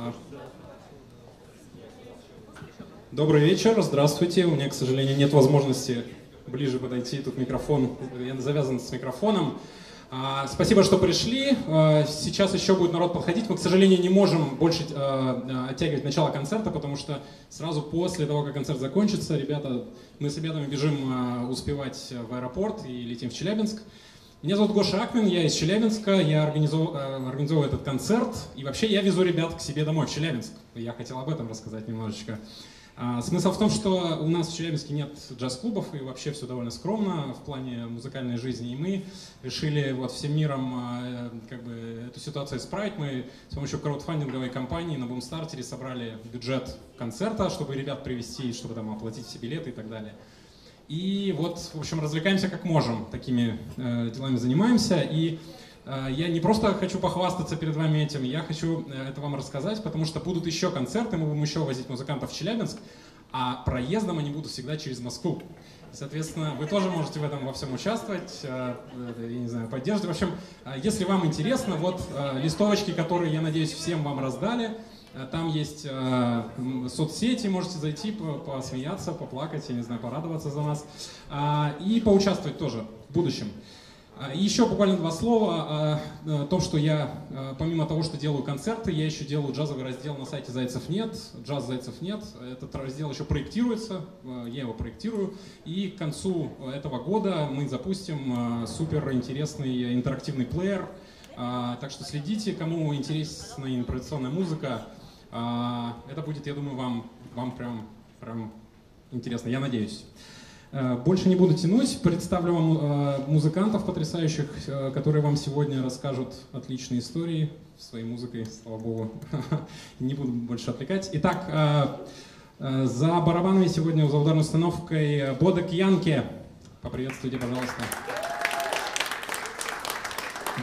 А, добрый вечер, здравствуйте. У меня, к сожалению, нет возможности ближе подойти. Тут микрофон, я завязан с микрофоном. А, спасибо, что пришли. А, сейчас еще будет народ подходить. Мы, к сожалению, не можем больше оттягивать начало концерта, потому что сразу после того, как концерт закончится, ребята, мы с ребятами бежим успевать в аэропорт и летим в Челябинск. Меня зовут Гоша Акмин, я из Челябинска, я организовываю, э, этот концерт, и вообще я везу ребят к себе домой в Челябинск. Я хотел об этом рассказать немножечко. А, смысл в том, что у нас в Челябинске нет джаз-клубов, и вообще все довольно скромно в плане музыкальной жизни, и мы решили вот всем миром а, как бы, эту ситуацию исправить. Мы с помощью краудфандинговой компании на Бумстартере собрали бюджет концерта, чтобы ребят привести, чтобы там оплатить все билеты и так далее. И вот, в общем, развлекаемся как можем, такими э, делами занимаемся. И э, я не просто хочу похвастаться перед вами этим, я хочу э, это вам рассказать, потому что будут еще концерты, мы будем еще возить музыкантов в Челябинск, а проездом они будут всегда через Москву. Соответственно, вы тоже можете в этом во всем участвовать, э, э, я не знаю, поддерживать. В общем, если вам интересно, вот листовочки, которые, я надеюсь, всем вам раздали, там есть э, соцсети, можете зайти, посмеяться, поплакать, я не знаю, порадоваться за нас. Э, и поучаствовать тоже в будущем. А, еще буквально два слова о том, что я, помимо того, что делаю концерты, я еще делаю джазовый раздел на сайте Зайцев нет, джаз Зайцев нет. Этот раздел еще проектируется, я его проектирую. И к концу этого года мы запустим супер интересный интерактивный плеер. Так что следите, кому интересна импровизационная музыка, а, это будет, я думаю, вам, вам прям, прям интересно, я надеюсь. Э, больше не буду тянуть, представлю вам э, музыкантов потрясающих, э, которые вам сегодня расскажут отличные истории своей музыкой, слава богу. Не буду больше отвлекать. Итак, за барабанами сегодня за ударной установкой Бодек Янке. Поприветствуйте, пожалуйста.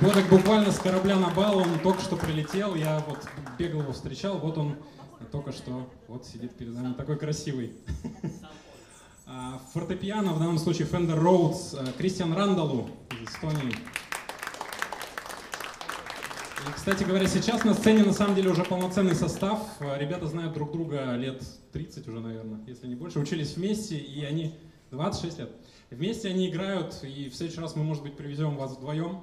Бодок буквально с корабля на бал, он только что прилетел, я вот бегал его встречал, вот он только что вот сидит перед нами, такой красивый. А, фортепиано, в данном случае Fender Rhodes, э, Кристиан Рандалу из Эстонии. И, кстати говоря, сейчас на сцене на самом деле уже полноценный состав. Э, ребята знают друг друга лет 30 уже, наверное, если не больше. Учились вместе, и они 26 лет. Вместе они играют, и в следующий раз мы, может быть, привезем вас вдвоем.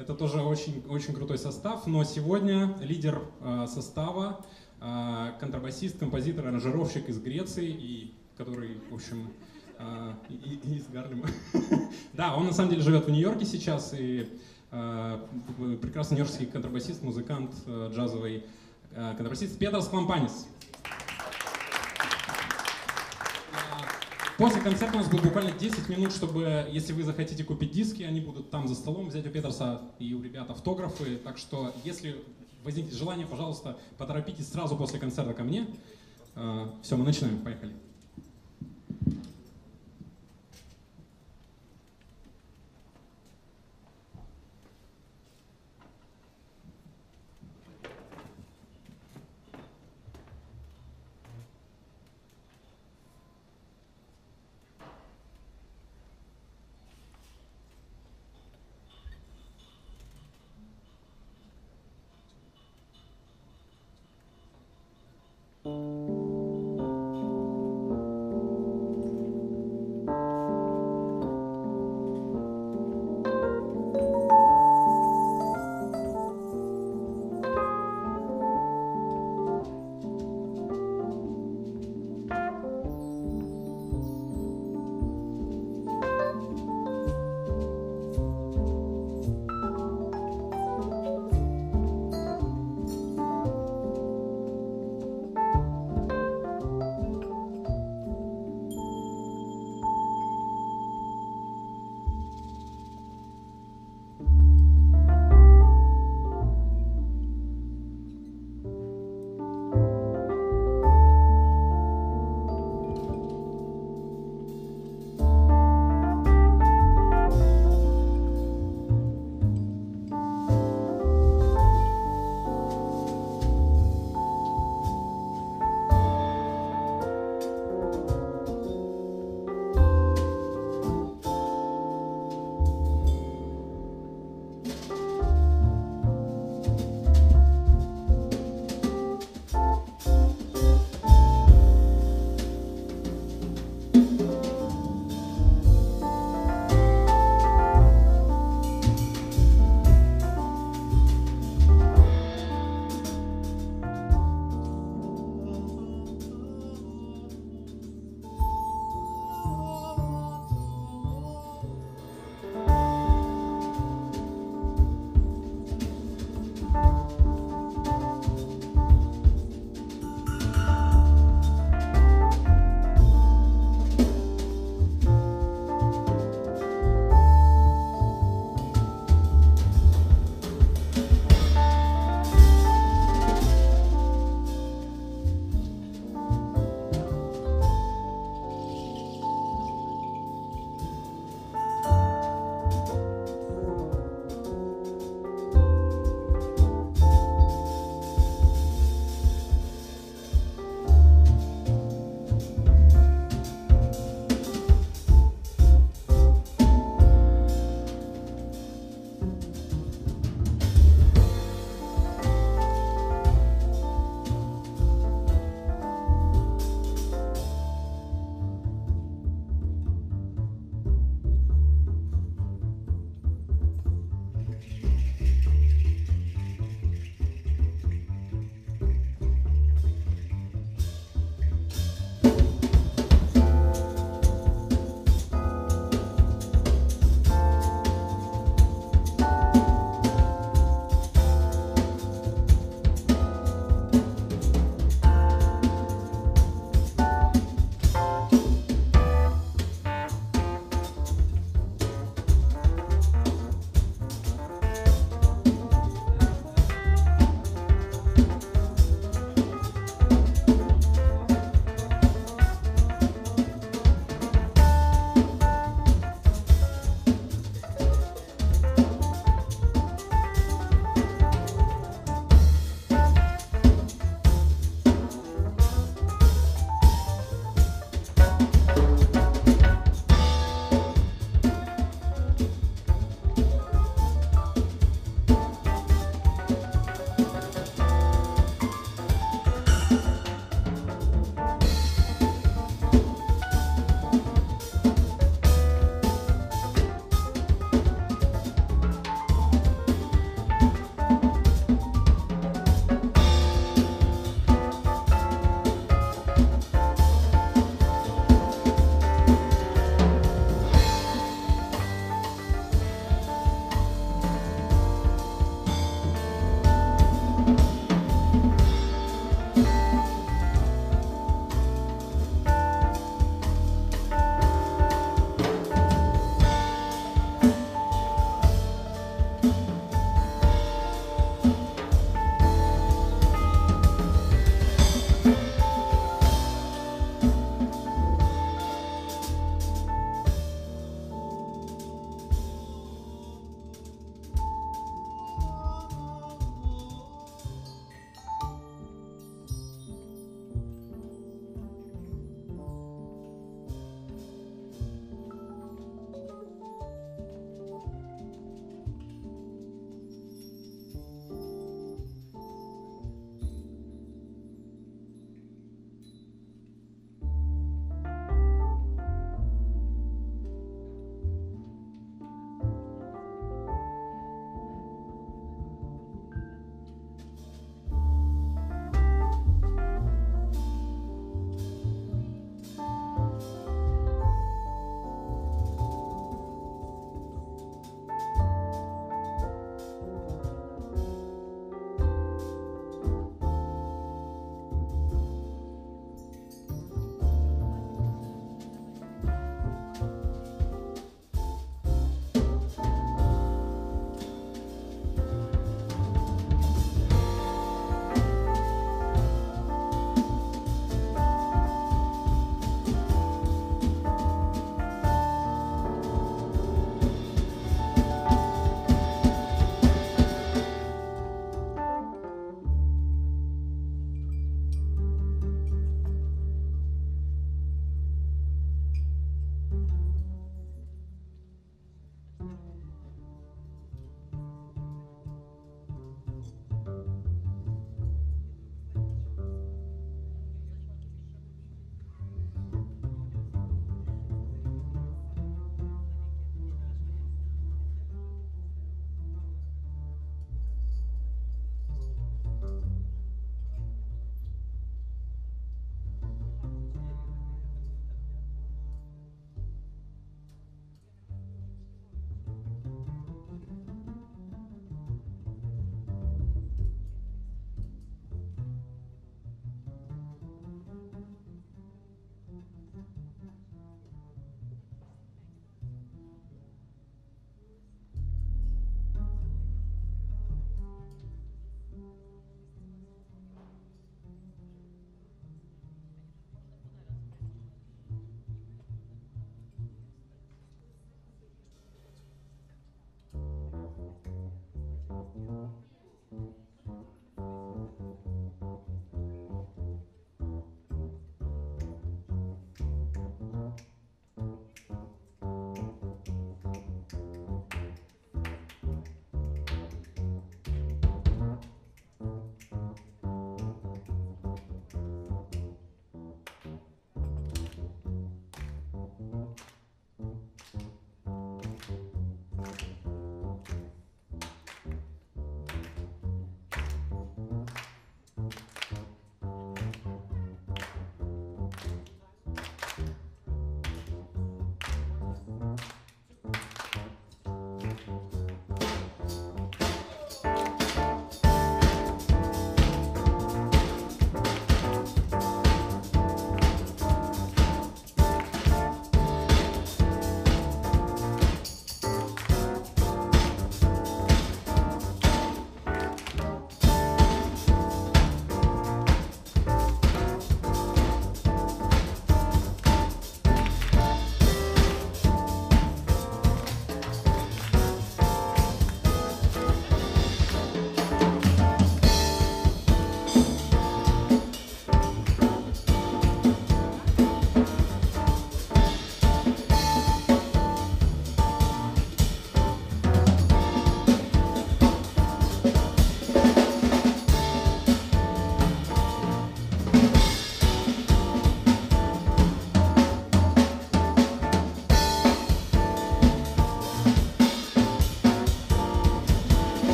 Это тоже очень, очень крутой состав, но сегодня лидер э, состава, э, контрабасист, композитор, аранжировщик из Греции, и, который, в общем, э, из Гарлема. да, он на самом деле живет в Нью-Йорке сейчас, и прекрасный нью-йоркский контрабасист, музыкант джазовый, контрабасист Петрос Клампанис. После концерта у нас будет буквально 10 минут, чтобы, если вы захотите купить диски, они будут там за столом, взять у Петерса и у ребят автографы. Так что, если возникнет желание, пожалуйста, поторопитесь сразу после концерта ко мне. А, Все, мы начинаем. Поехали.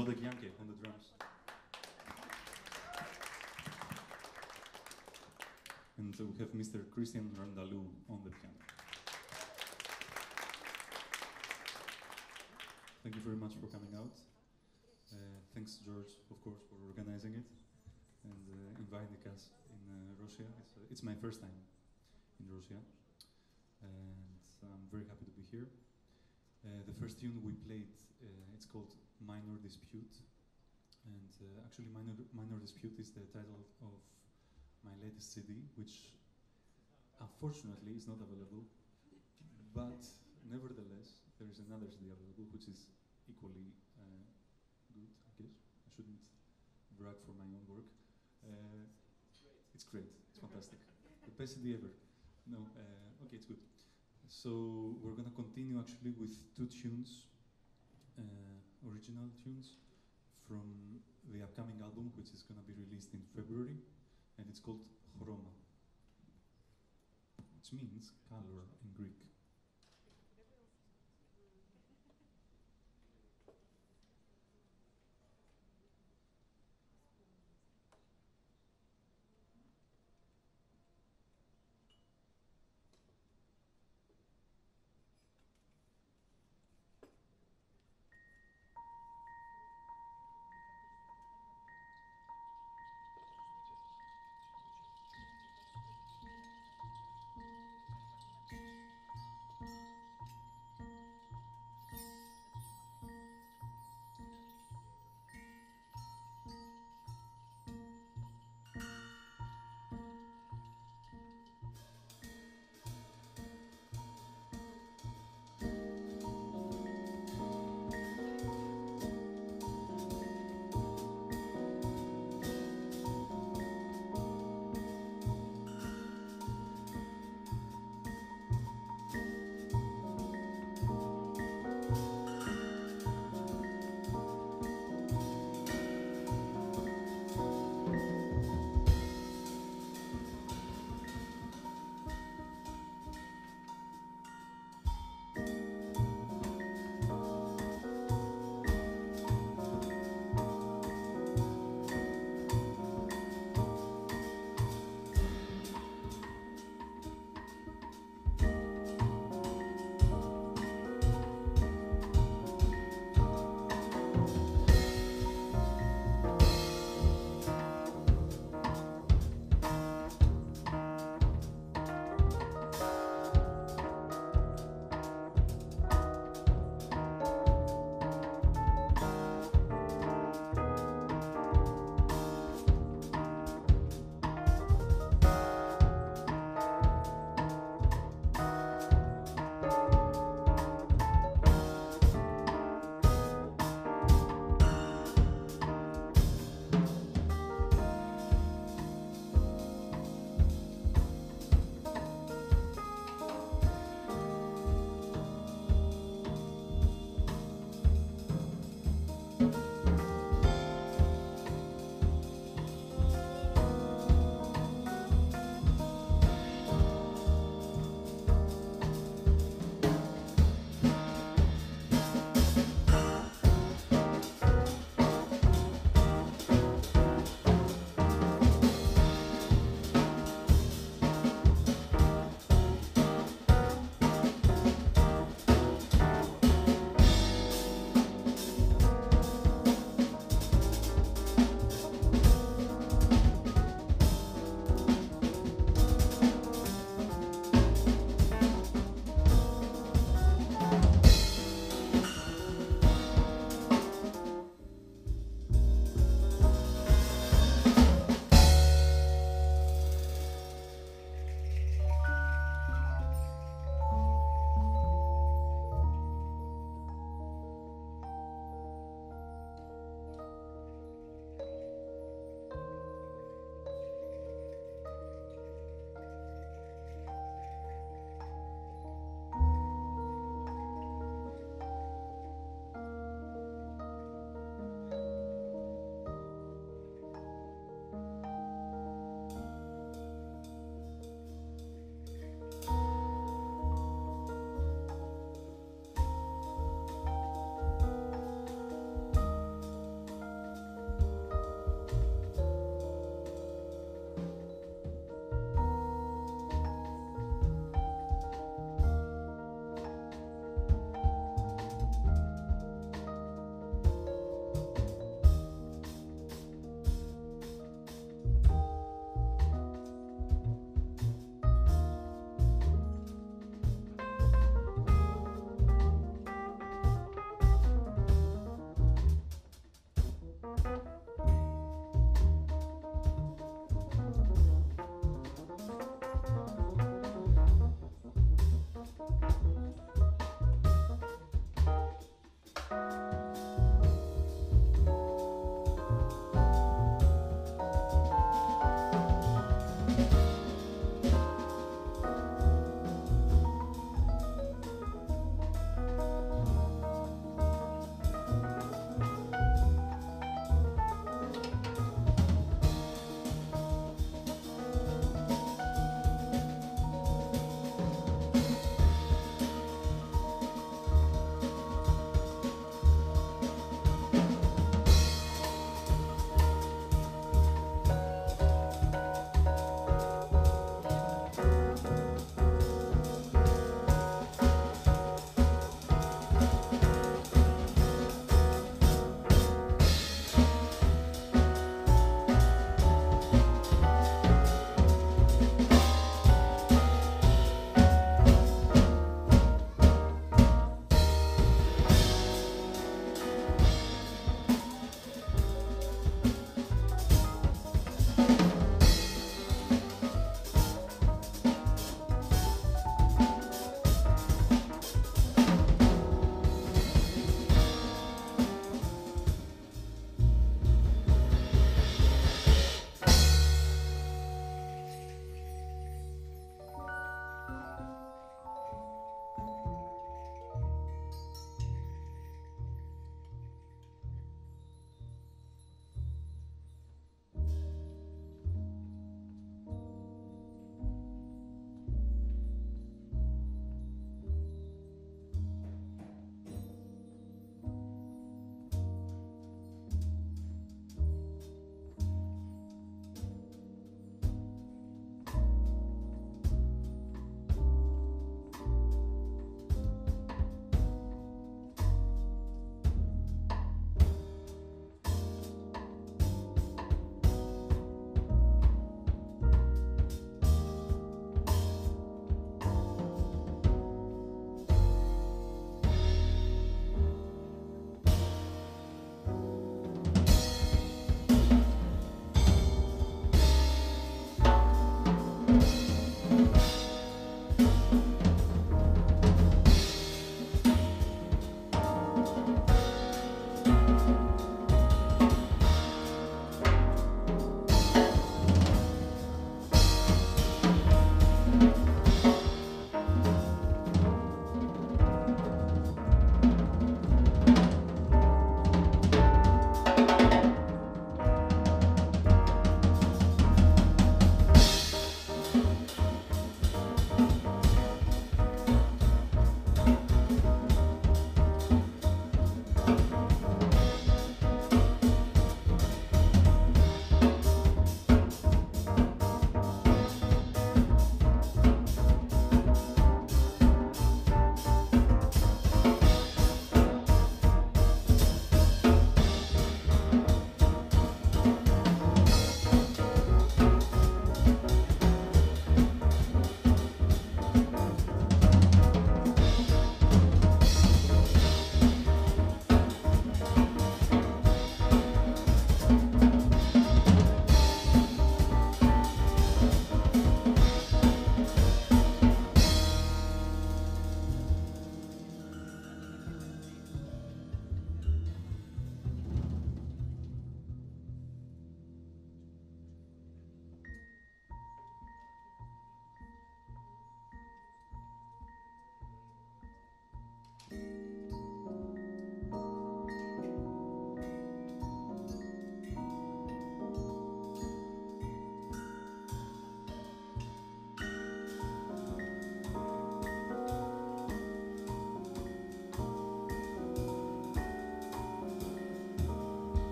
Bodek Janke on the drums. And we have Mr. Christian Randalou on the piano. Thank you very much for coming out. Uh, thanks, George, of course, for organizing it and uh, inviting us in uh, Russia. It's, uh, it's my first time in Russia, and I'm very happy to be here. Uh, the first tune we played, uh, it's called Minor Dispute, and uh, actually, Minor, Minor Dispute is the title of my latest CD, which unfortunately is not available, but nevertheless, there is another CD available which is equally uh, good, I guess. I shouldn't brag for my own work. Uh, it's great, it's fantastic. The best CD ever. No, uh, okay, it's good. So we're gonna continue actually with two tunes, uh, original tunes from the upcoming album, which is gonna be released in February, and it's called Chroma, which means color in Greek.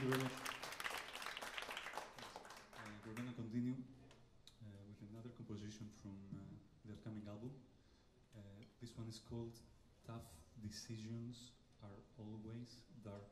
You very much. Uh, we're gonna continue uh, with another composition from uh, the upcoming album. Uh, this one is called Tough Decisions Are Always Dark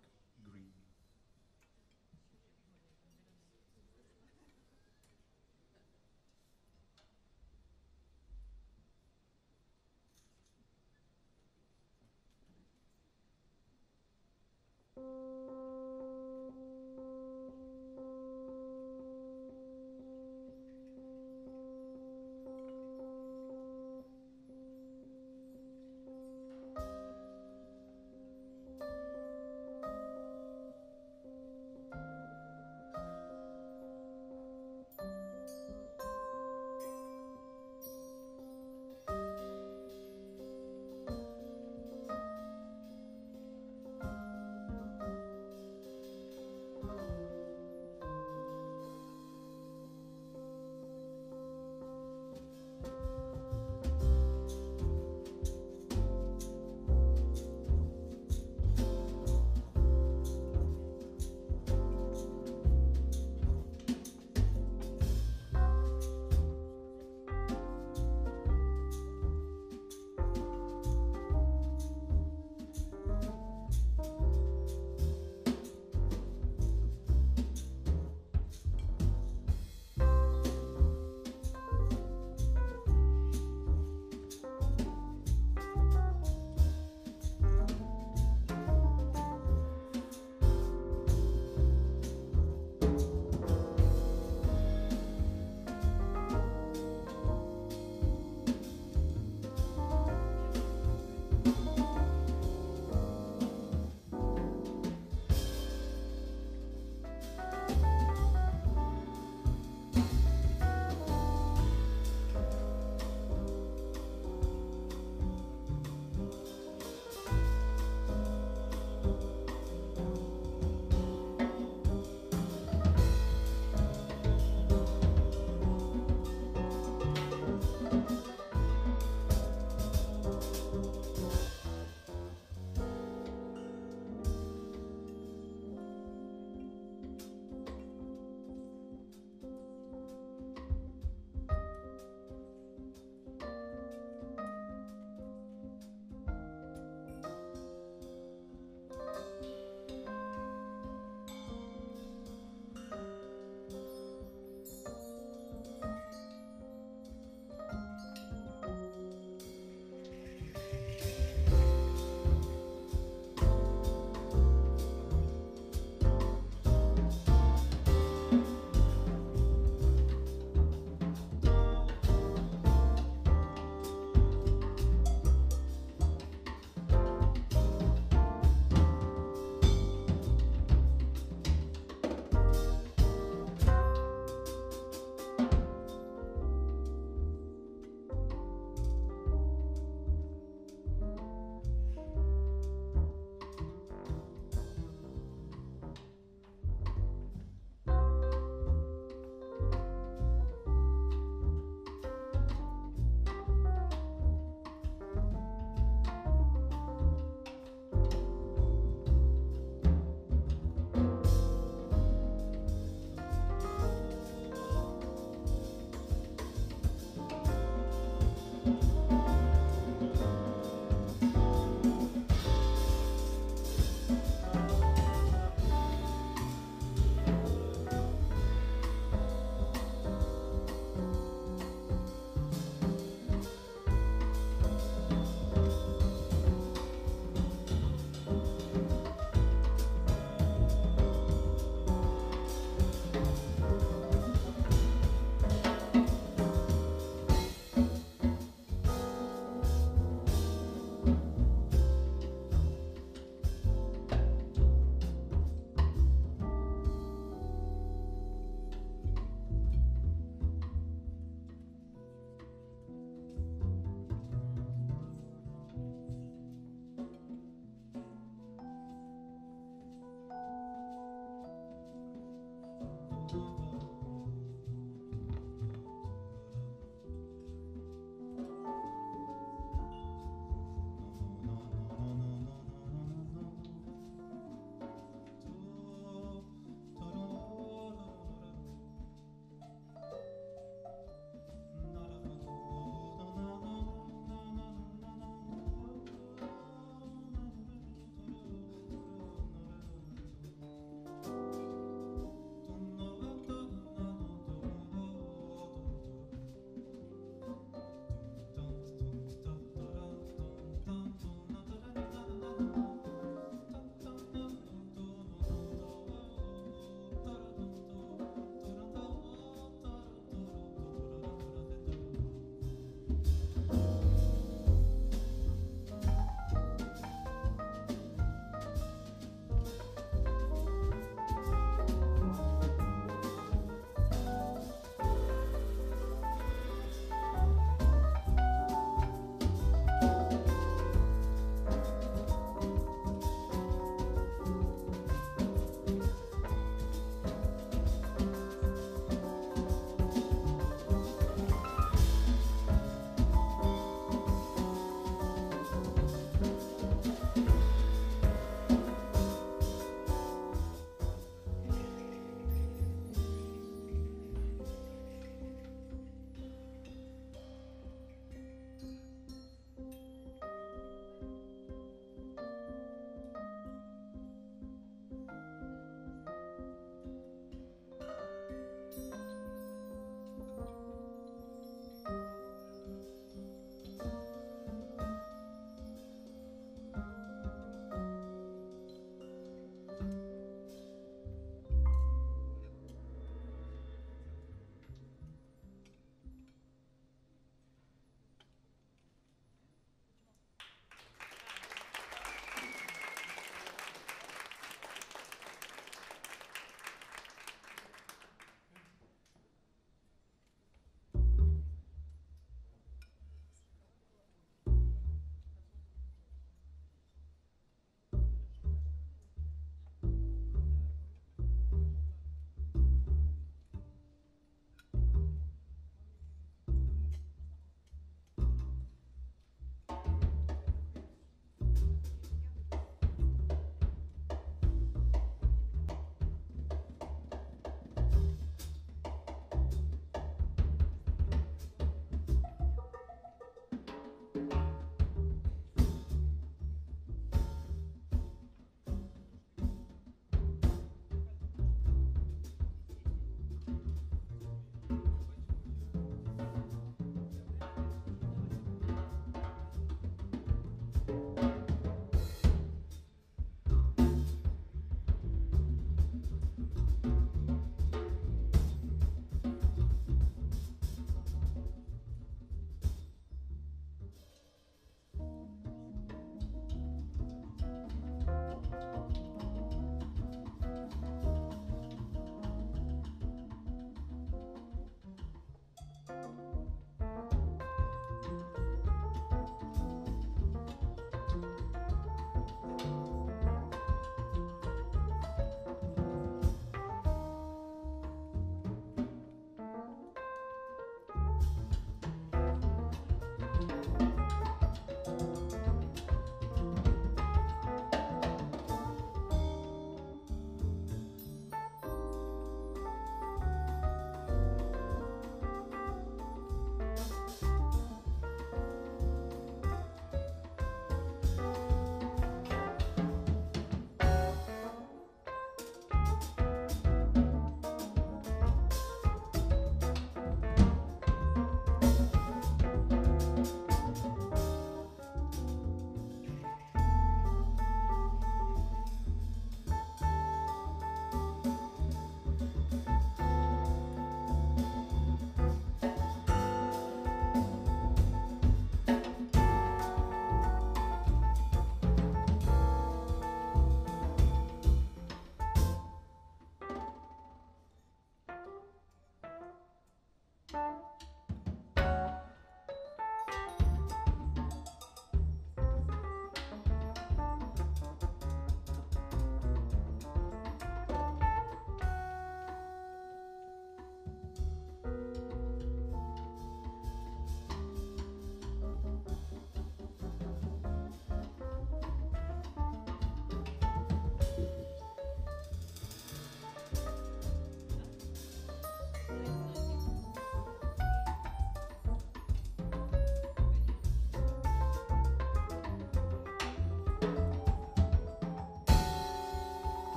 you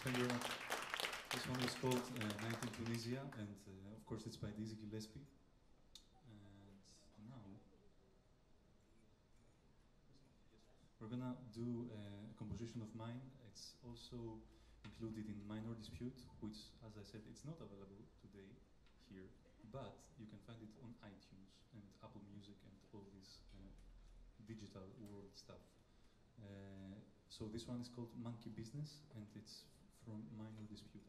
Thank you. Very much. This one is called uh, Night in Tunisia, and uh, of course it's by Dizzy Gillespie. And now we're gonna do uh, a composition of mine. It's also included in Minor Dispute, which, as I said, it's not available today here, but you can find it on iTunes and Apple Music and all this uh, digital world stuff. Uh, so this one is called Monkey Business, and it's from Minor Dispute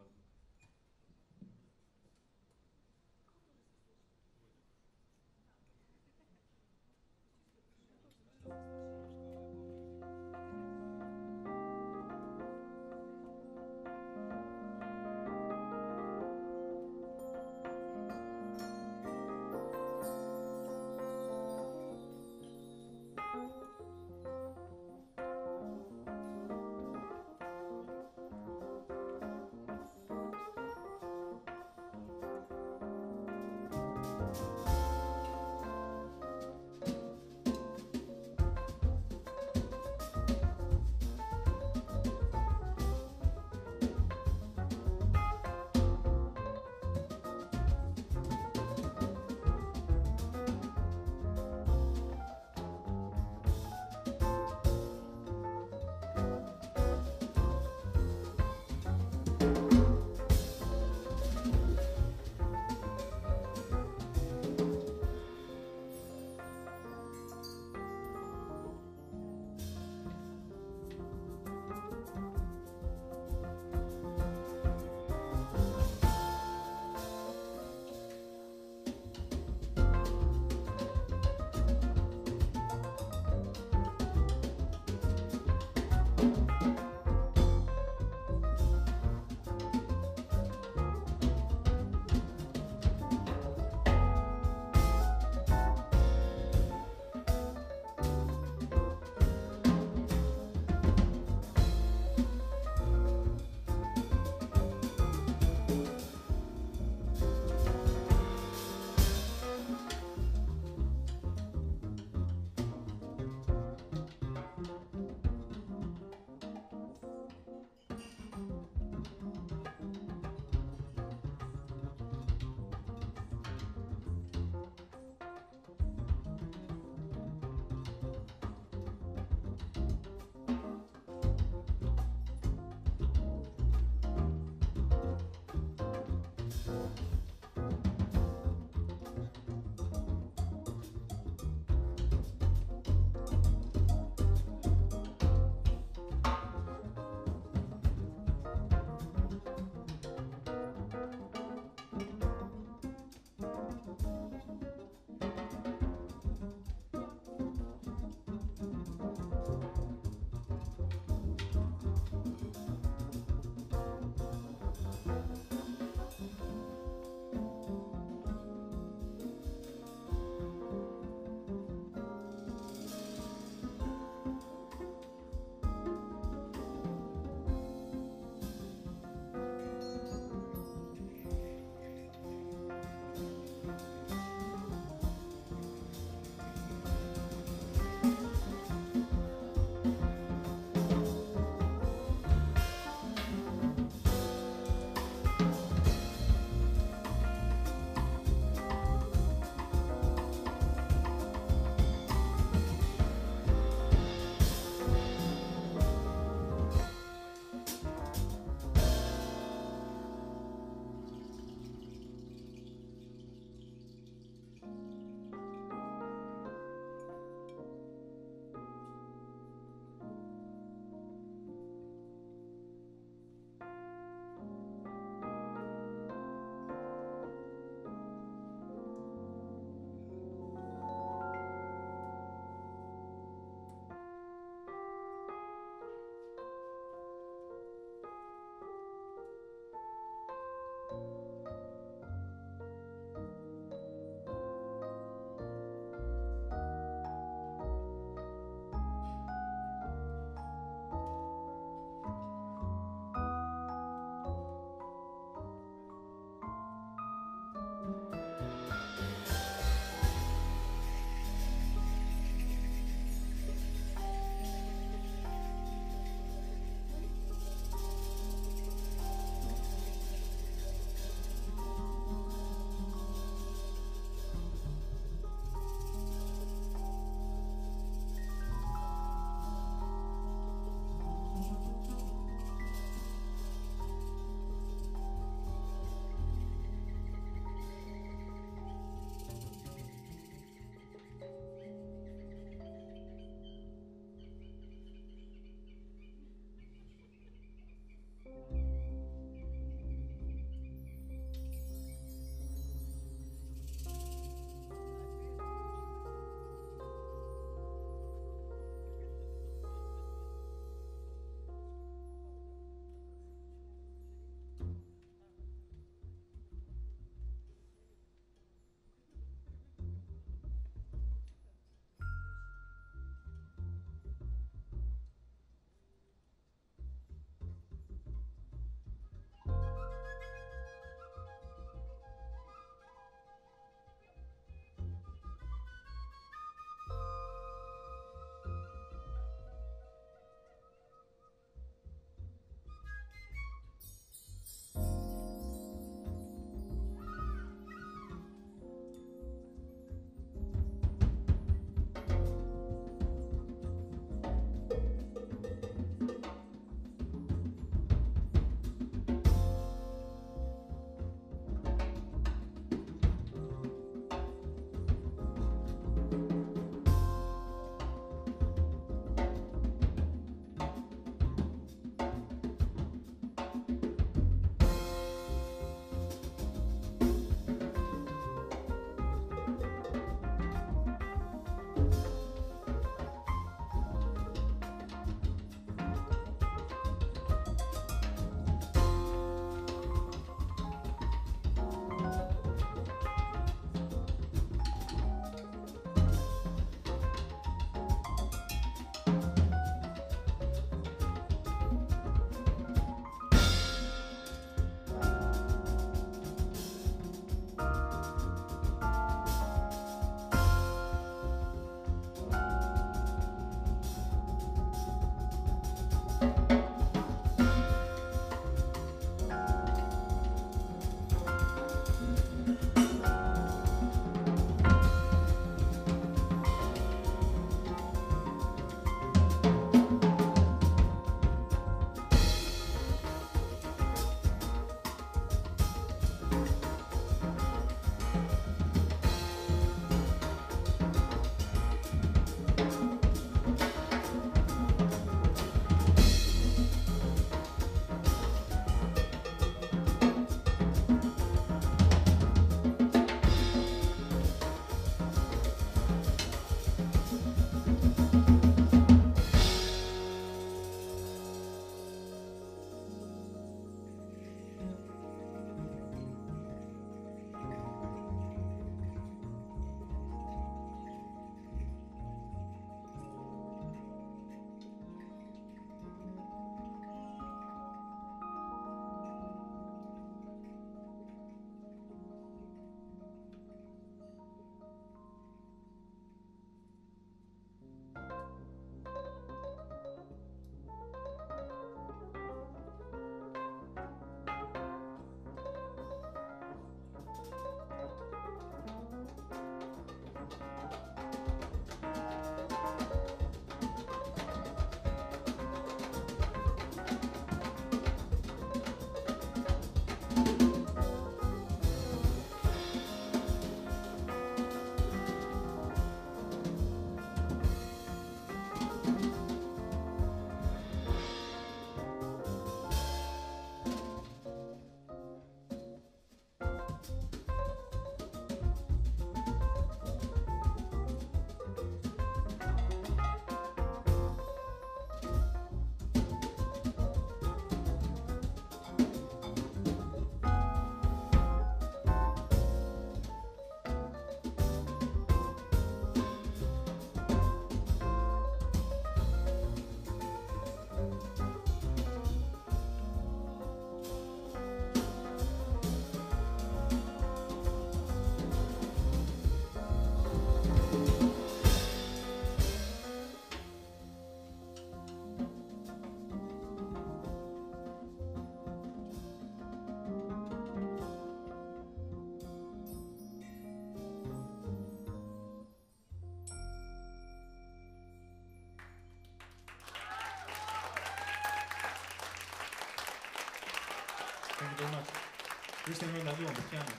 Christian Ronaldo on the piano.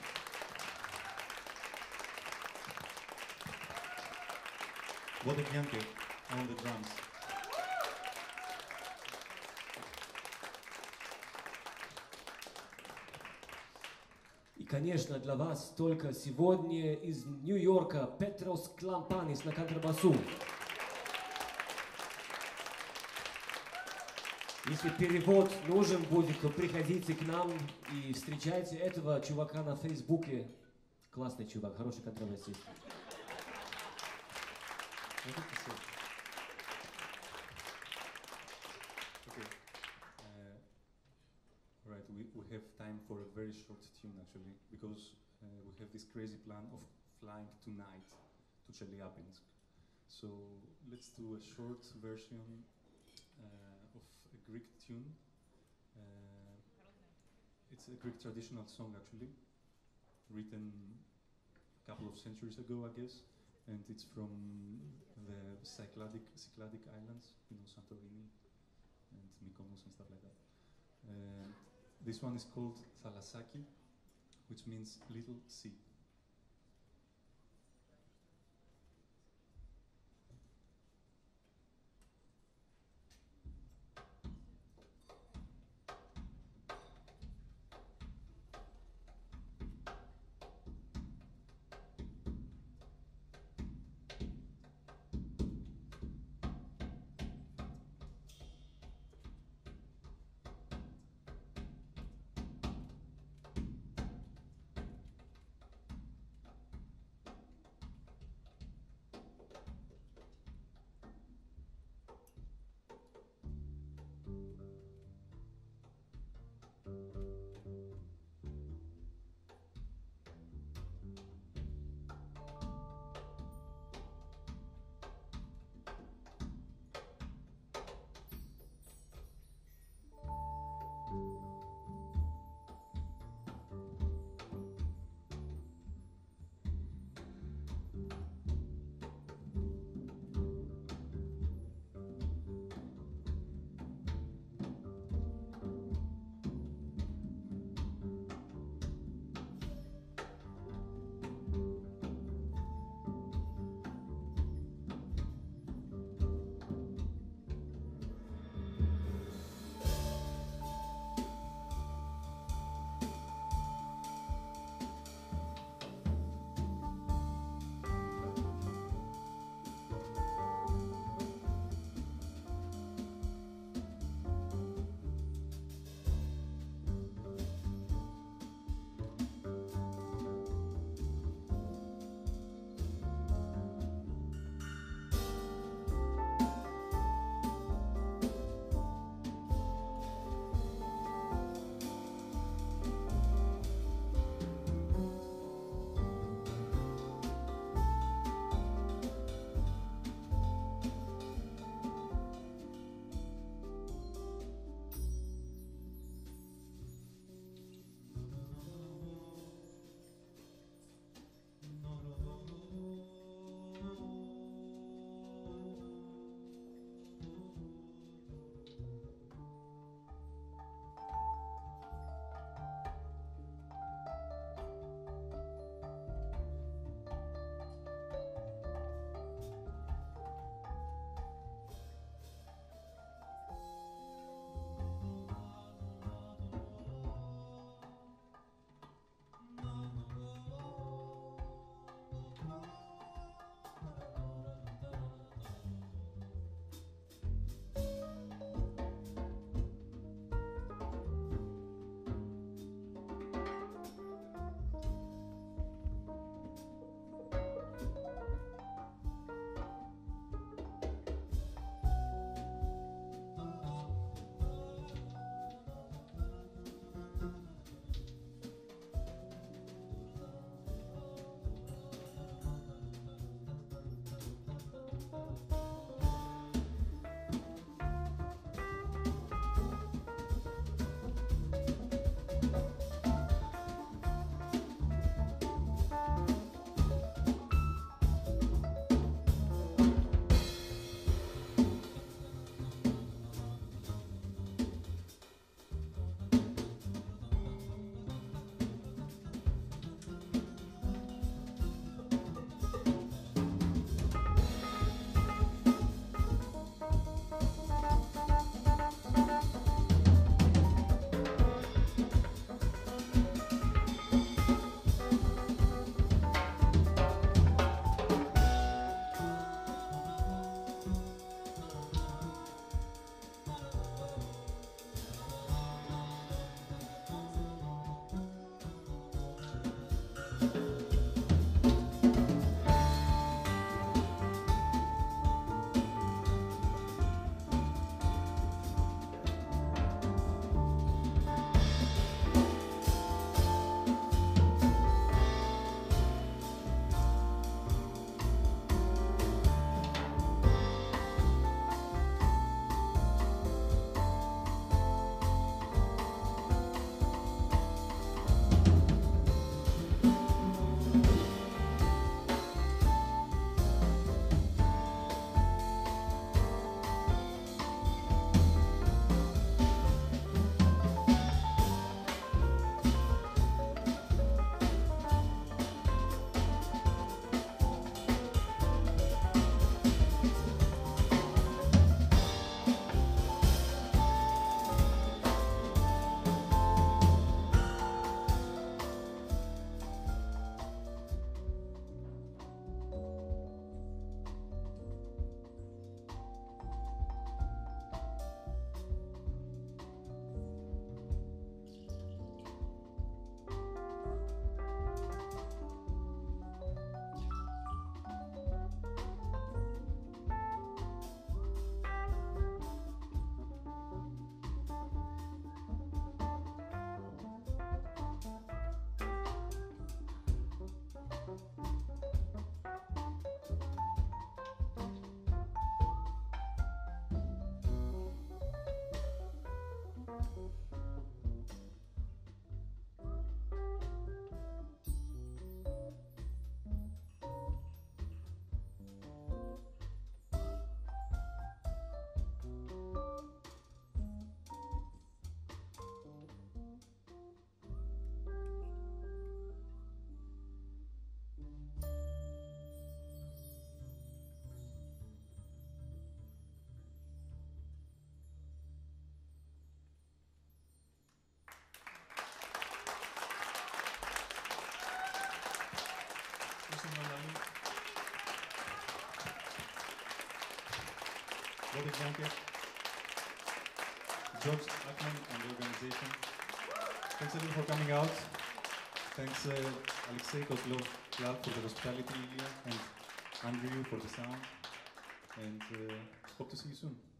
Wojtek Janke on the drums. И, конечно, для вас только сегодня из Нью-Йорка Петрос Клампанис на контрабасу. Если перевод нужен будет, то приходите к нам и встречайте этого чувака на Фейсбуке. Классный чувак, хороший контрабасист. Okay. Uh, right, we, we have time for a very short tune actually, because uh, we have this crazy plan of flying tonight to Chelyabinsk. So let's do a short version uh, Greek tune. Uh, it's a Greek traditional song actually, written a couple of centuries ago, I guess and it's from the Cycladic, Cycladic Islands, you know, Santorini and Mykonos and stuff like that. And this one is called Thalasaki, which means little sea. Robert Blanket, George Ackman and the organization. Thanks everyone for coming out. Thanks uh, Alexei Kozlov Clark for the hospitality, and Andrew for the sound. And uh, hope to see you soon.